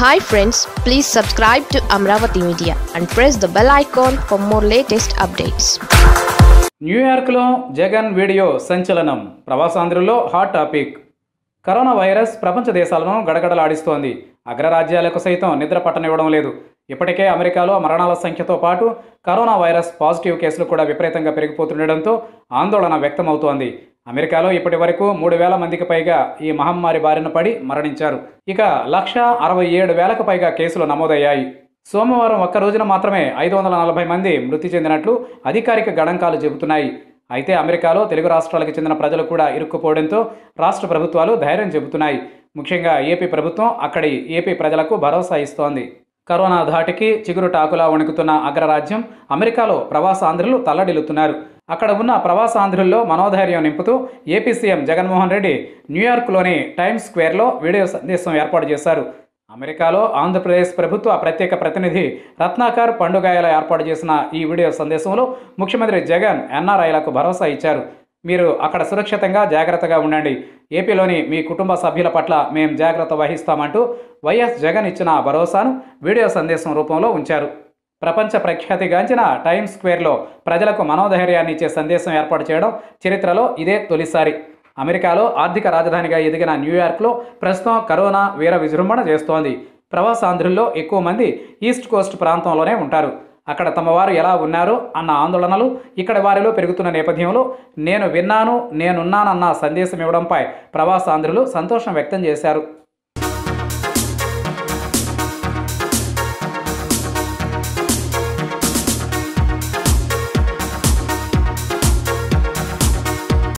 Hi friends please subscribe to Amaravati media and press the bell icon for more latest updates న్యూయార్క్లో Jagan video సంచలనం ప్రవాసాంధ్రుల్లో hot topic corona virus ప్రపంచ దేశాలను గడగడలాడిస్తోంది. అగ్రరాజ్యాలకు సైతం నిద్ర పట్టనివ్వడం లేదు. ఇప్పటికే అమెరికాలో మరణాల సంఖ్యతో పాటు కరోనా వైరస్ పాజిటివ్ కేసులు కూడా విపరీతంగా పెరిగిపోతుండడంతో ఆందోళన వ్యక్తమవుతోంది. అమెరికాలో ఇప్పటి వరకు మూడు వేల మందికి పైగా ఈ మహమ్మారి బారిన పడి మరణించారు. ఇక లక్ష అరవై ఏడు వేలకు పైగా కేసులు నమోదయ్యాయి. సోమవారం ఒక్క రోజున మాత్రమే ఐదు వందల నలభై మంది మృతి చెందినట్లు అధికారిక గణాంకాలు చెబుతున్నాయి. అయితే అమెరికాలో తెలుగు రాష్ట్రాలకు చెందిన ప్రజలు కూడా ఇరుక్కుపోవడంతో రాష్ట్ర ప్రభుత్వాలు ధైర్యం చెబుతున్నాయి. ముఖ్యంగా ఏపీ ప్రభుత్వం అక్కడి ఏపీ ప్రజలకు భరోసా ఇస్తోంది. కరోనా ధాటికి చిగురు టాకులా వణుకుతున్న అగ్రరాజ్యం అమెరికాలో ప్రవాసాంధ్రులు తల్లడిల్లుతున్నారు. అక్కడ ఉన్న ప్రవాసాంధ్రుల్లో మనోధైర్యం నింపుతూ ఏపీ సీఎం జగన్మోహన్ రెడ్డి న్యూయార్క్లోని టైమ్స్ స్క్వేర్లో వీడియో సందేశం ఏర్పాటు చేశారు. అమెరికాలో ఆంధ్రప్రదేశ్ ప్రభుత్వ ప్రత్యేక ప్రతినిధి రత్నాకర్ పండుగాయల ఏర్పాటు చేసిన ఈ వీడియో సందేశంలో ముఖ్యమంత్రి జగన్ ఎన్ఆర్ఐలకు భరోసా ఇచ్చారు. మీరు అక్కడ సురక్షితంగా జాగ్రత్తగా ఉండండి. ఏపీలోని మీ కుటుంబ సభ్యుల పట్ల మేము జాగ్రత్త వహిస్తామంటూ వైఎస్ జగన్ ఇచ్చిన భరోసాను వీడియో సందేశం రూపంలో ఉంచారు. ప్రపంచ ప్రఖ్యాతిగాంచిన టైమ్స్ స్క్వేర్లో ప్రజలకు మనోధైర్యాన్ని ఇచ్చే సందేశం ఏర్పాటు చేయడం చరిత్రలో ఇదే తొలిసారి. అమెరికాలో ఆర్థిక రాజధానిగా ఎదిగిన న్యూయార్క్లో ప్రస్తుతం కరోనా వీర విజృంభణ చేస్తోంది. ప్రవాసాంధ్రుల్లో ఎక్కువ మంది ఈస్ట్ కోస్ట్ ప్రాంతంలోనే ఉంటారు. అక్కడ తమ వారు ఎలా ఉన్నారు అన్న ఆందోళనలు ఇక్కడ వారిలో పెరుగుతున్న నేపథ్యంలో నేను విన్నాను నేనున్నానన్న సందేశం ఇవ్వడంపై ప్రవాసాంధ్రులు సంతోషం వ్యక్తం చేశారు.